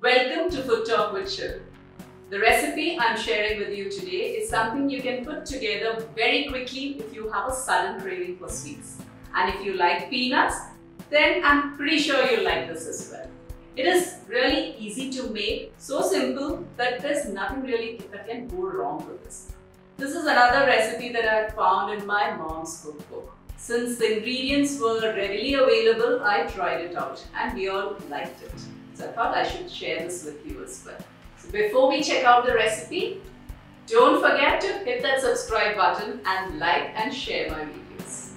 Welcome to FoodTok with Sherin. The recipe I'm sharing with you today is something you can put together very quickly if you have a sudden craving for sweets. And if you like peanuts, then I'm pretty sure you'll like this as well. It is really easy to make, so simple that there's nothing really that can go wrong with this. This is another recipe that I found in my mom's cookbook. Since the ingredients were readily available, I tried it out and we all liked it. So I thought I should share this with you as well. So before we check out the recipe, don't forget to hit that subscribe button and like and share my videos.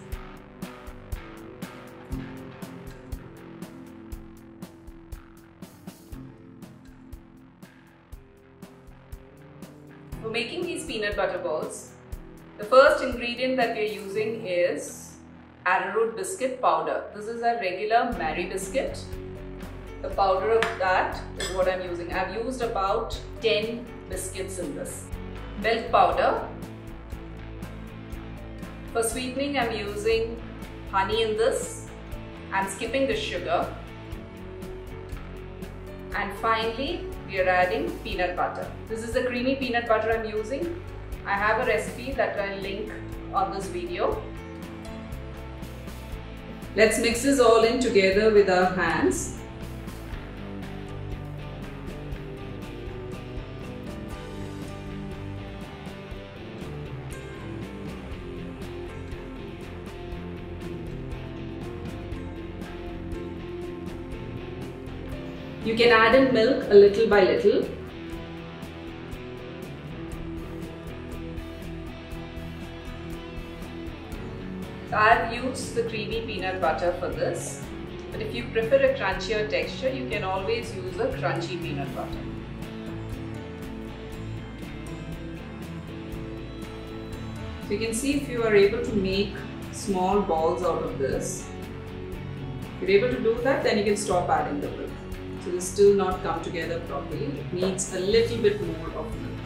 For making these peanut butter balls, the first ingredient that we're using is arrowroot biscuit powder. This is a regular Marie biscuit. The powder of that is what I'm using. I've used about 10 biscuits in this. Milk powder. For sweetening, I'm using honey in this. I'm skipping the sugar. And finally, we are adding peanut butter. This is the creamy peanut butter I'm using. I have a recipe that I'll link on this video. Let's mix this all in together with our hands. You can add in milk a little by little. I've used the creamy peanut butter for this. But if you prefer a crunchier texture, you can always use a crunchy peanut butter. So you can see if you are able to make small balls out of this. If you're able to do that, then you can stop adding the milk. So this still not come together properly. It needs a little bit more of milk.